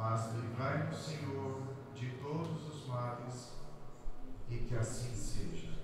mas livrai-nos, Senhor, de todos os males, e que assim seja.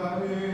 Hare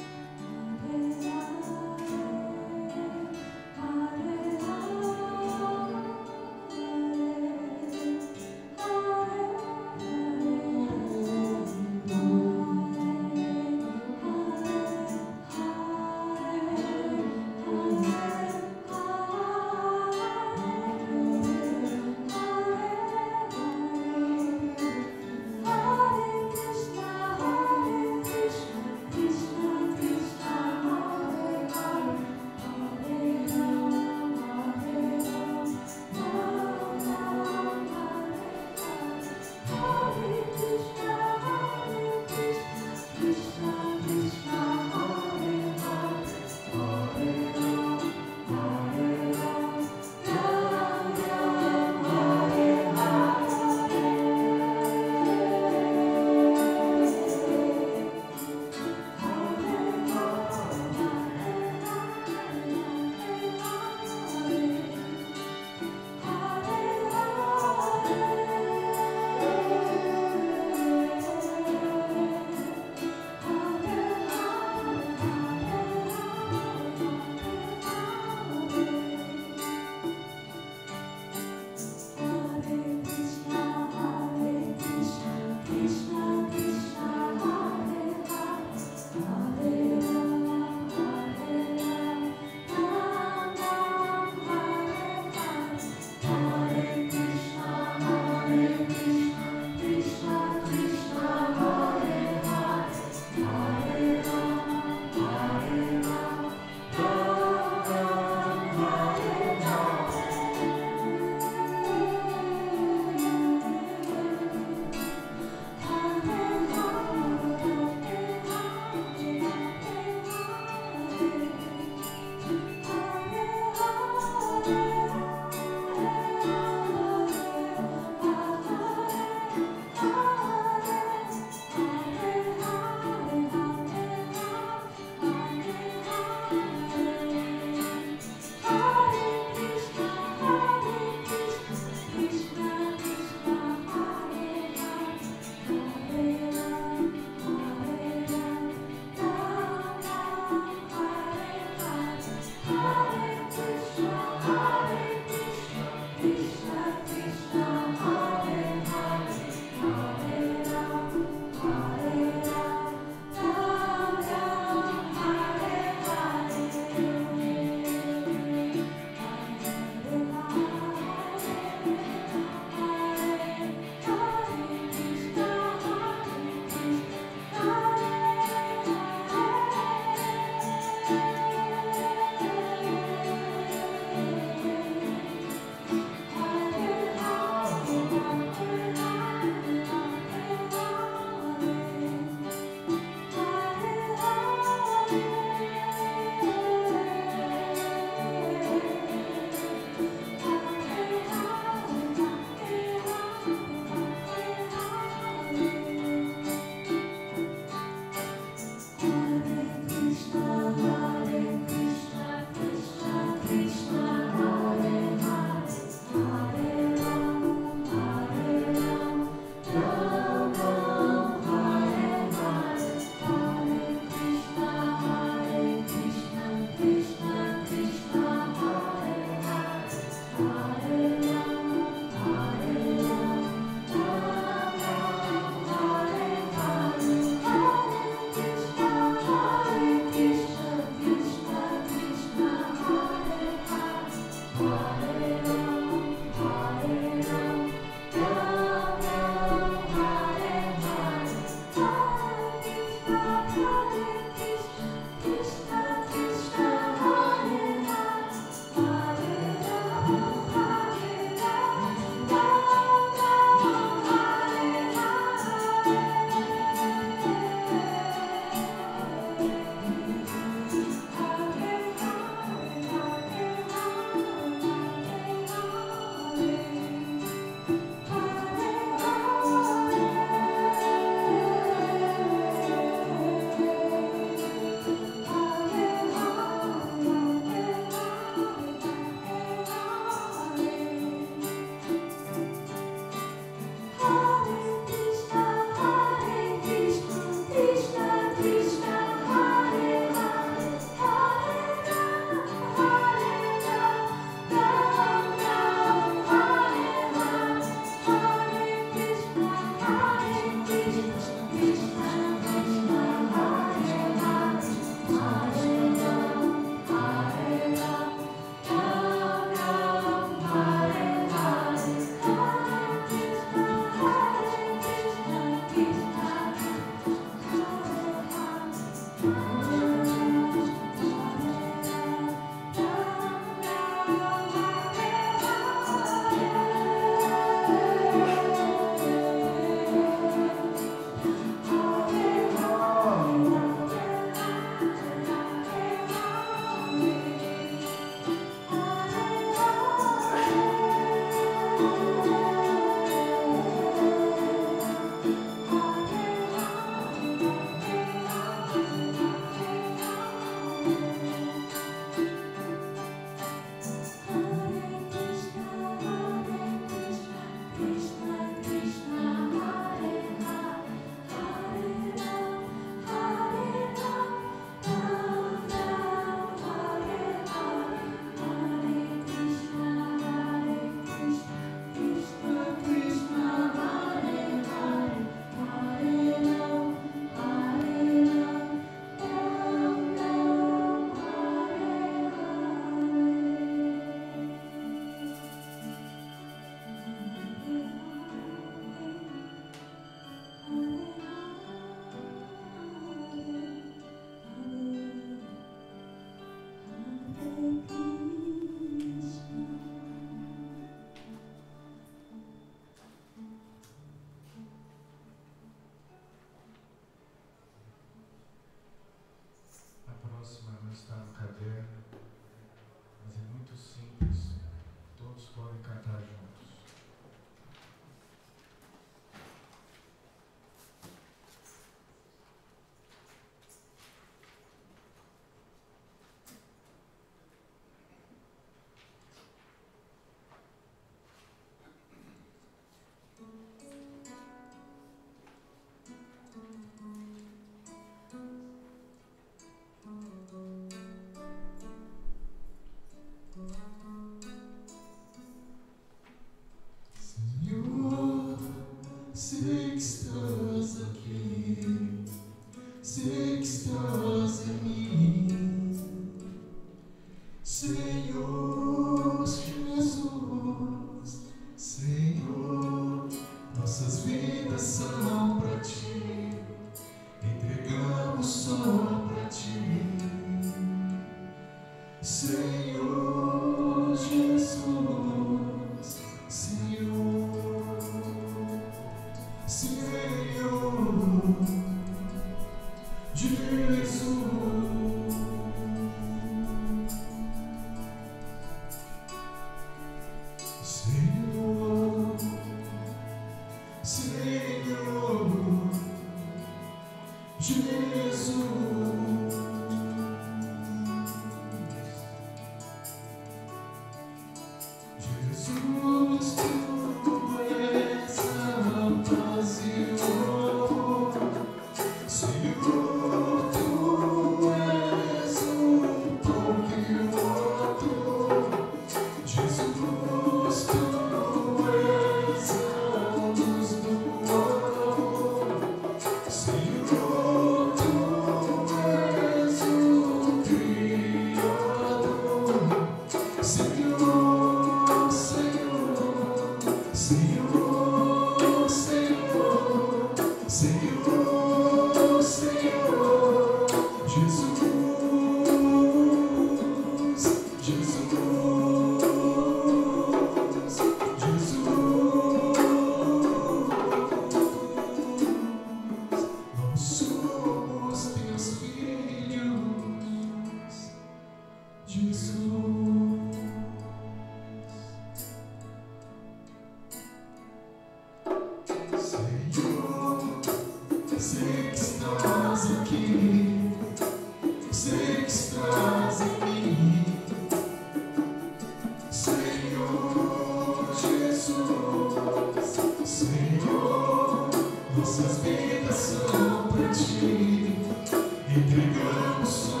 entregamos.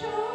Just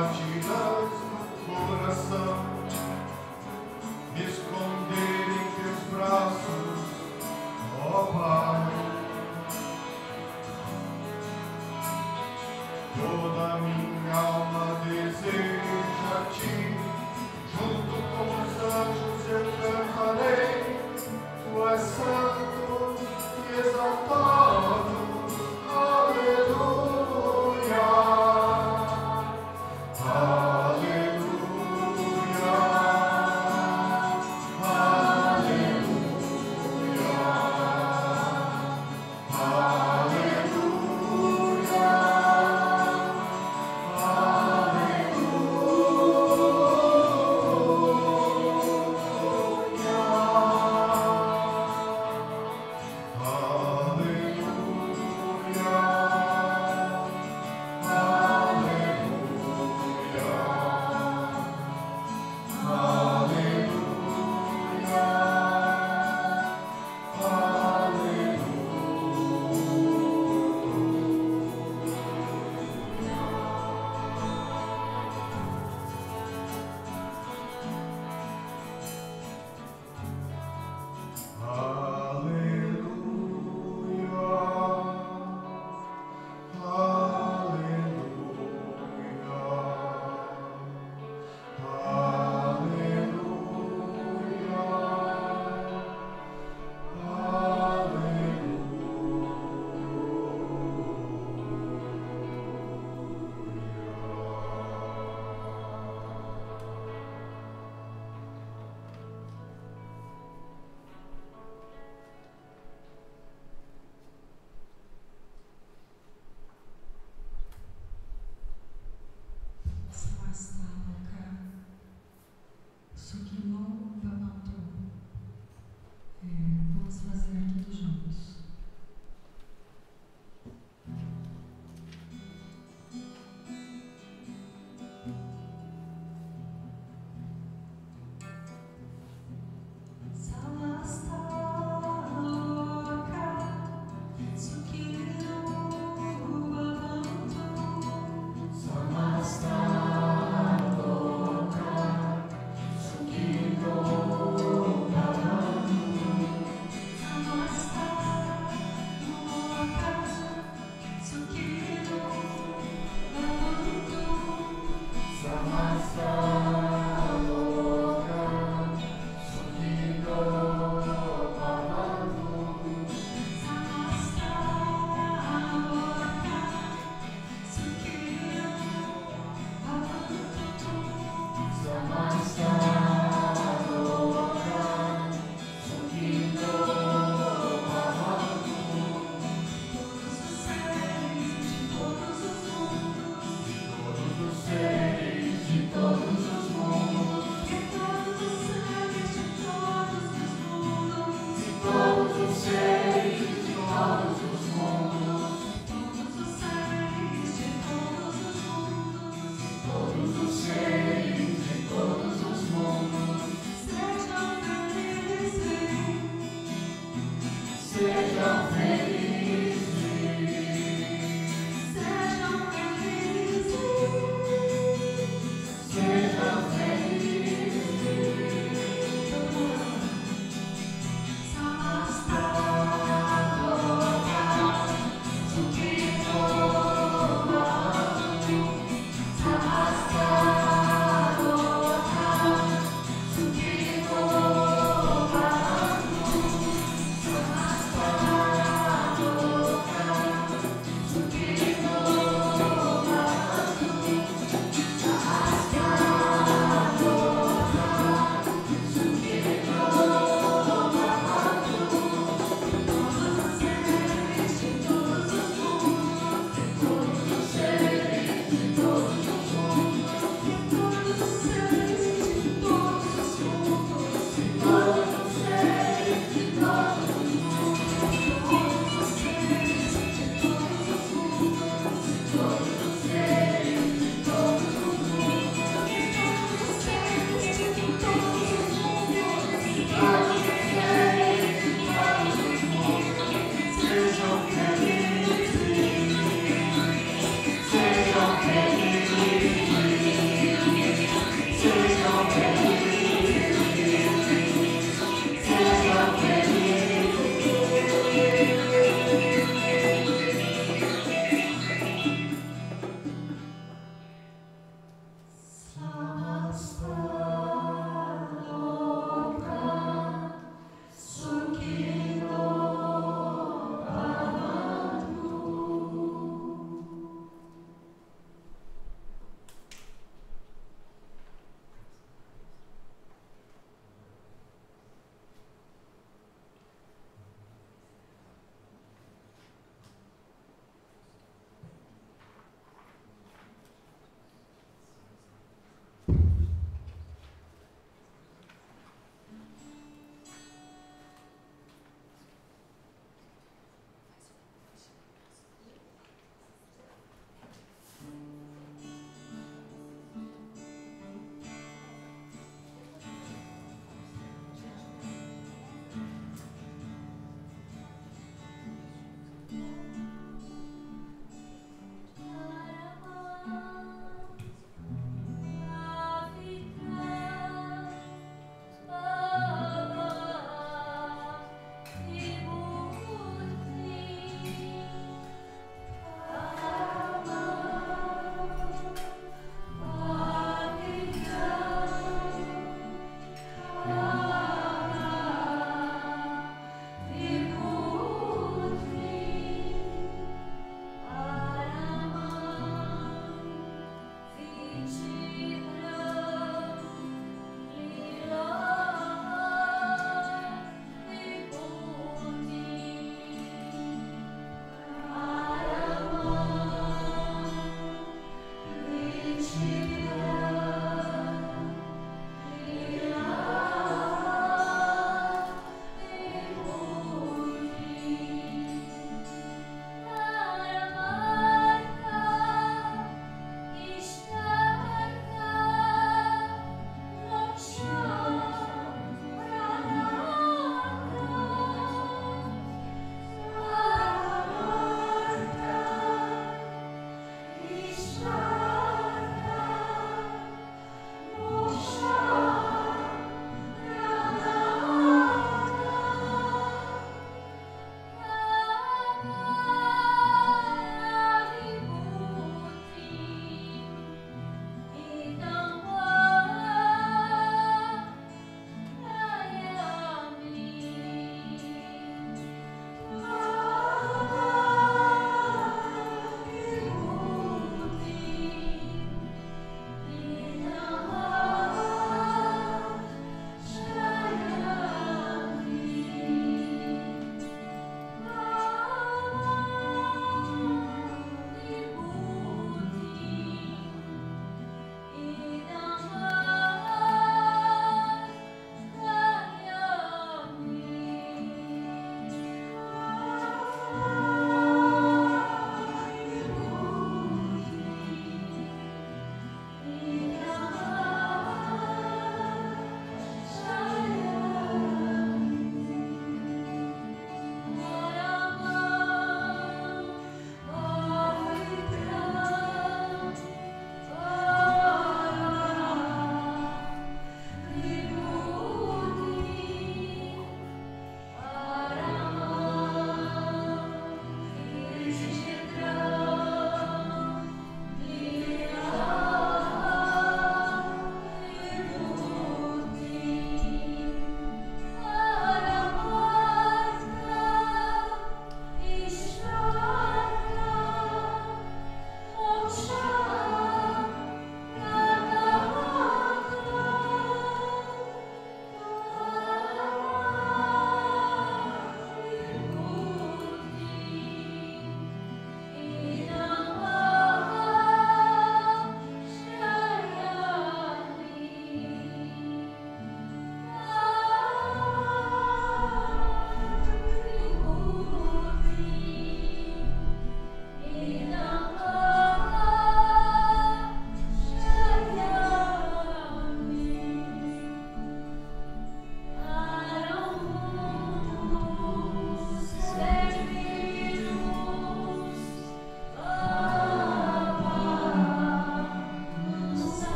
much